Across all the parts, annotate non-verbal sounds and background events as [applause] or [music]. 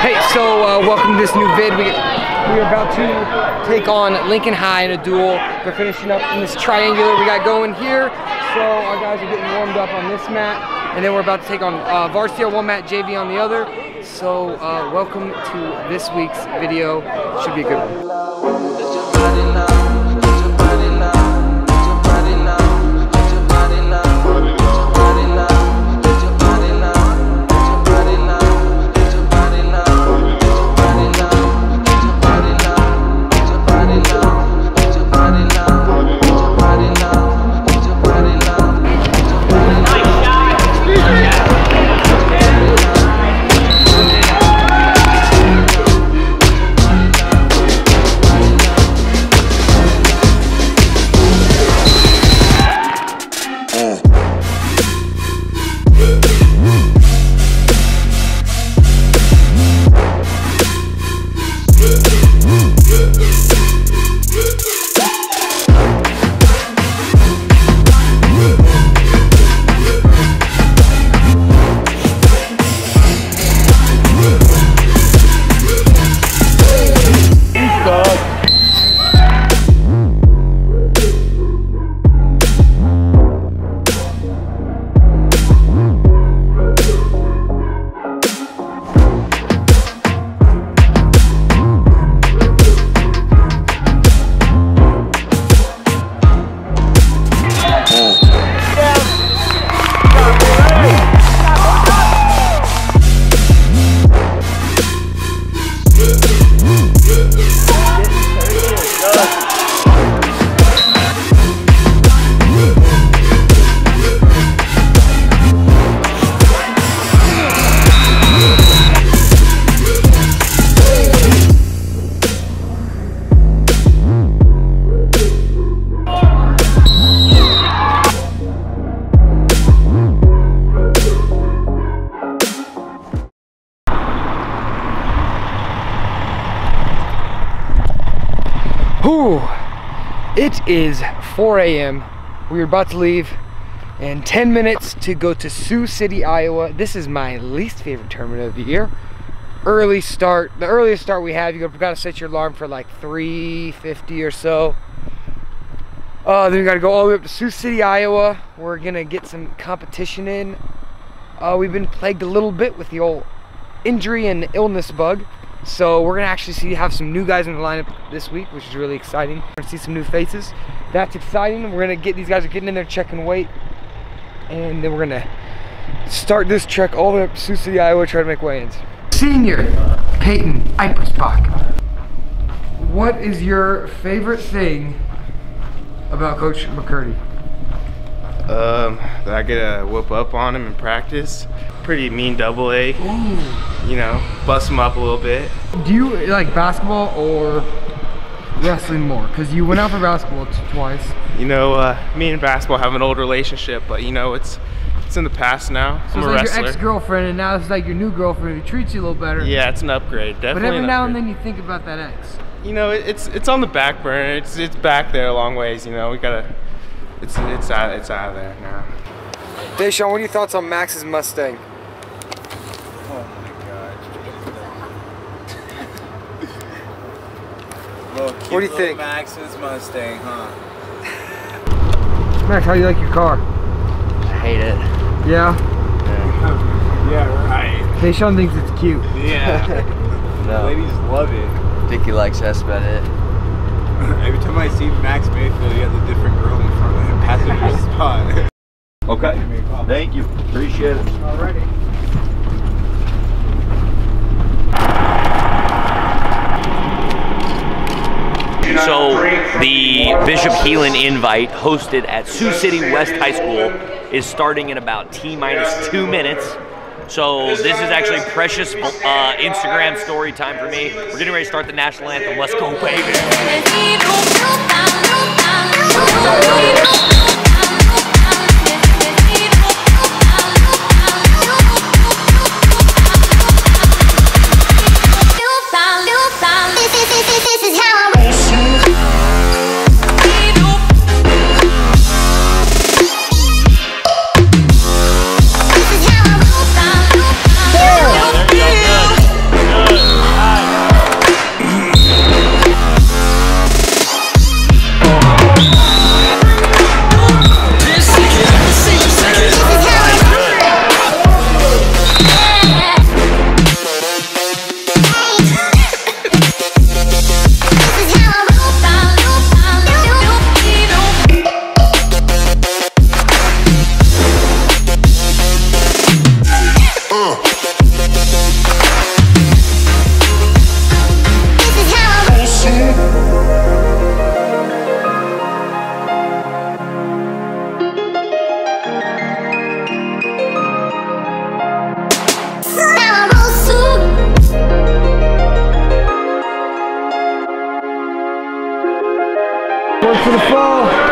Hey, so uh, welcome to this new vid. We, we are about to take on Lincoln High in a duel. They're finishing up in this triangular we got going here. So our guys are getting warmed up on this mat, and then we're about to take on uh, varsity on one mat, JV on the other. So uh, welcome to this week's video. Should be a good one. It is 4 a.m. We are about to leave in 10 minutes to go to Sioux City, Iowa. This is my least favorite tournament of the year. Early start, the earliest start we have, You've gotta set your alarm for like 3.50 or so. Uh, then we gotta go all the way up to Sioux City, Iowa. We're gonna get some competition in. Uh, we've been plagued a little bit with the old injury and illness bug. So we're gonna actually see have some new guys in the lineup this week, which is really exciting. We're gonna see some new faces. That's exciting. We're gonna get these guys are getting in there checking weight, and then we're gonna start this trek all the way up to Sioux City, Iowa, try to make weigh-ins. Senior Peyton Eipersbach. What is your favorite thing about Coach McCurdy? Um, that I get a whoop up on him in practice. Pretty mean double A. You know, bust him up a little bit. Do you like basketball or wrestling more? Because you went out for basketball twice. You know, uh, me and basketball have an old relationship, but you know, it's it's in the past now. So I'm it's a like wrestler. your ex-girlfriend, and now it's like your new girlfriend who treats you a little better. yeah, it's an upgrade. Definitely. But every an now and then you think about that ex. You know, it, it's it's on the back burner. It's it's back there a long ways. You know, we gotta. It's it's out it's out of there now. Deshaun, what are your thoughts on Max's Mustang? What do you think? Max's Mustang, huh? Max, how do you like your car? I hate it. Yeah. Yeah, right. Deshaun thinks it's cute. Yeah. [laughs] No. Ladies love it. Dickie likes us about it. Every time I see Max Mayfield, he has a different girl in front of him, passenger spot. [laughs] Okay. Thank you. Appreciate it. Alrighty. So the Bishop Heelan invite hosted at Sioux City West High School is starting in about T minus two minutes. So this is actually precious uh, Instagram story time for me. We're getting ready to start the national anthem. Let's go, baby. Going for the fall.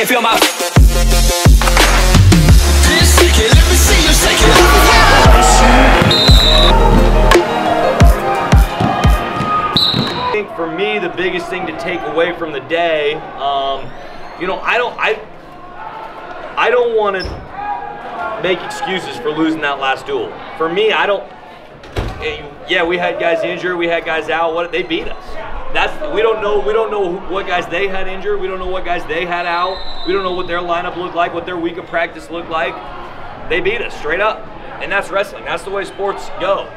Can't feel my. I think for me, the biggest thing to take away from the day, um, you know, I don't, I, I don't want to make excuses for losing that last duel. For me, I don't. Yeah, we had guys injured, we had guys out. What they beat us. That's we don't know. We don't know what guys they had injured. We don't know what guys they had out. We don't know what their lineup looked like, what their week of practice looked like. They beat us straight up, and that's wrestling. That's the way sports goes.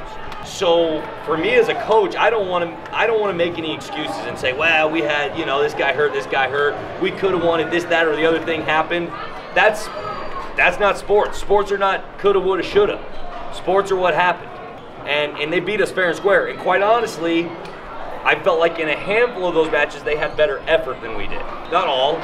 So for me as a coach, I don't want to. I don't want to make any excuses and say, "Well, we had, you know, this guy hurt, this guy hurt. We could have wanted this, that, or the other thing happened." That's that's not sports. Sports are not coulda, woulda, shoulda. Sports are what happened, and and they beat us fair and square. And quite honestly, I felt like in a handful of those matches they had better effort than we did. Not all,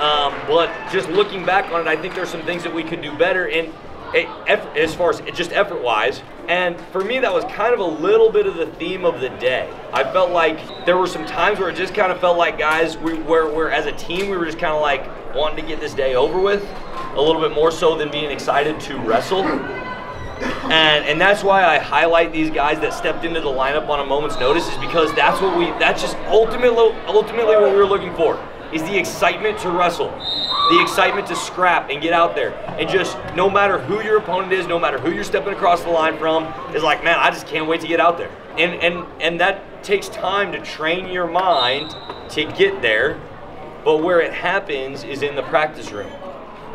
um, but just looking back on it, I think there's some things that we could do better in eh, effort, as far as just effort wise. And for me, that was kind of a little bit of the theme of the day. I felt like there were some times where it just kind of felt like guys, we, where, where as a team we were just kind of like wanting to get this day over with, a little bit more so than being excited to wrestle. And and that's why I highlight these guys that stepped into the lineup on a moment's notice is because that's what we that's just ultimately ultimately what we were looking for is the excitement to wrestle. The excitement to scrap and get out there and just no matter who your opponent is, no matter who you're stepping across the line from, is like, man, I just can't wait to get out there. And and and that takes time to train your mind to get there. But where it happens is in the practice room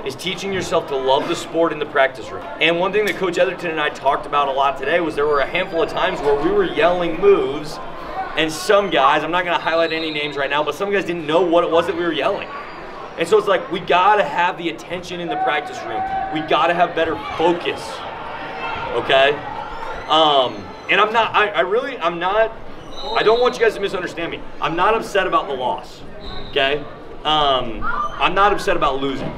is teaching yourself to love the sport in the practice room. And one thing that Coach Etherton and I talked about a lot today was there were a handful of times where we were yelling moves, and some guys, I'm not going to highlight any names right now, but some guys didn't know what it was that we were yelling. And so it's like we got to have the attention in the practice room. We got to have better focus. Okay? Um, and I'm not, I, I really, I'm not, I don't want you guys to misunderstand me. I'm not upset about the loss. Okay? Um, I'm not upset about losing.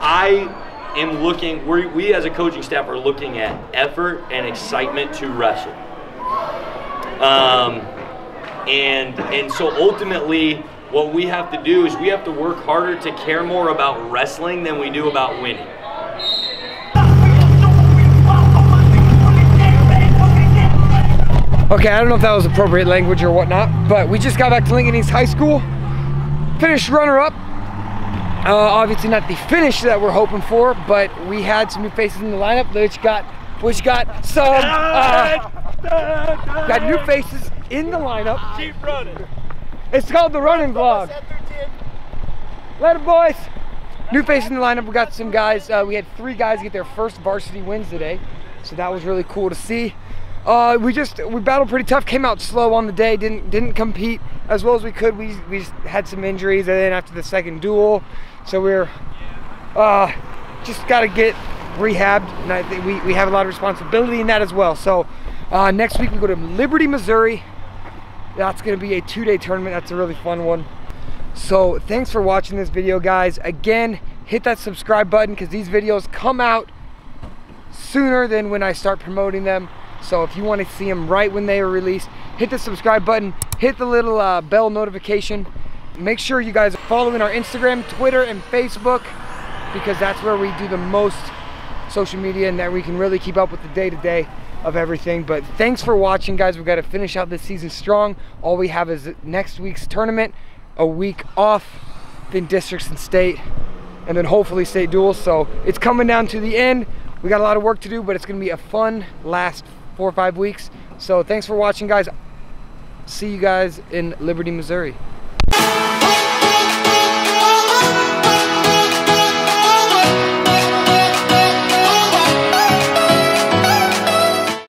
I am looking, we we as a coaching staff are looking at effort and excitement to wrestle. Um, and and so ultimately, what we have to do is we have to work harder to care more about wrestling than we do about winning. Okay, I don't know if that was appropriate language or whatnot, but we just got back to Lincoln East High School. Finished runner-up. Uh, obviously not the finish that we're hoping for, but we had some new faces in the lineup, which got which got some uh, got new faces in the lineup. Keep running. It's called the running vlog. Later, boys. New faces in the lineup. We got some guys. Uh, we had three guys get their first varsity wins today, so that was really cool to see. Uh, we just we battled pretty tough. Came out slow on the day. Didn't didn't compete as well as we could. We we just had some injuries, and then after the second duel, so we're uh, just got to get rehabbed, and I think we we have a lot of responsibility in that as well. So uh, next week we go to Liberty, Missouri. That's gonna be a two-day tournament. That's a really fun one. So thanks for watching this video, guys. Again, hit that subscribe button because these videos come out sooner than when I start promoting them. So if you want to see them right when they are released, hit the subscribe button, hit the little uh, bell notification. Make sure you guys are following our Instagram, Twitter, and Facebook because that's where we do the most social media and that we can really keep up with the day-to-day of everything. But thanks for watching, guys. We've got to finish out this season strong. All we have is next week's tournament, a week off, then districts and state, and then hopefully state duels. So it's coming down to the end. We got a lot of work to do, but it's going to be a fun last four or five weeks. So thanks for watching, guys. See you guys in Liberty, Missouri.